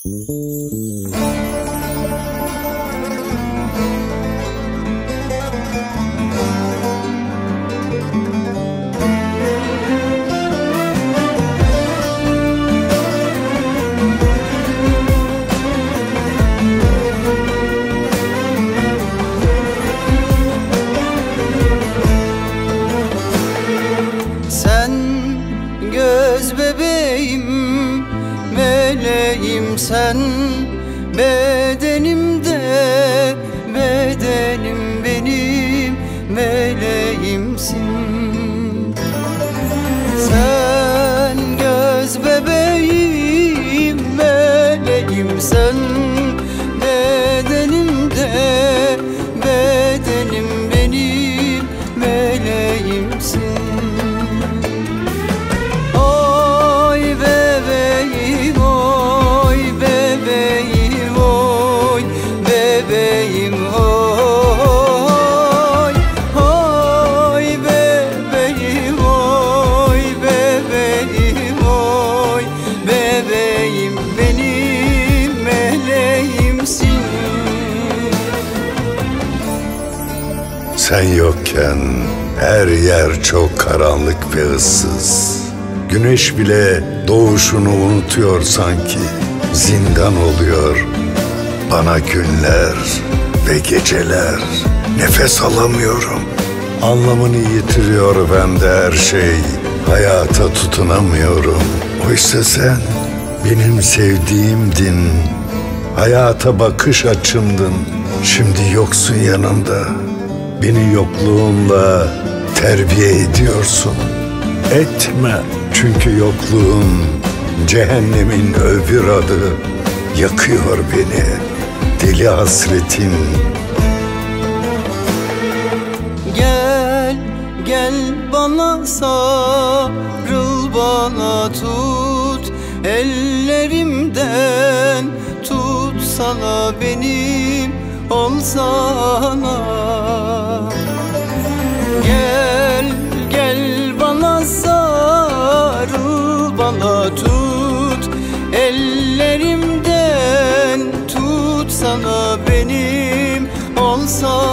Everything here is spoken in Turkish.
Sen göz bebeğim Meleğim sen? Bedenimde Bedenim benim Meleğimsin. Sen göz bebeğim Meleğim sen Sen yokken her yer çok karanlık ve ıssız. Güneş bile doğuşunu unutuyor sanki. Zindan oluyor bana günler ve geceler. Nefes alamıyorum. Anlamını yitiriyor bende her şey. Hayata tutunamıyorum. Oysa sen benim sevdiğimdin. Hayata bakış açımdın. Şimdi yoksun yanımda. Beni yokluğunla terbiye ediyorsun. Etme. Çünkü yokluğun cehennemin öbür adı. Yakıyor beni. Deli hasretin. Gel, gel bana sarıl bana tut. Ellerimden tutsana benim olsana Gel, gel bana sarıl bana tut. Ellerimden tutsana benim. Olsana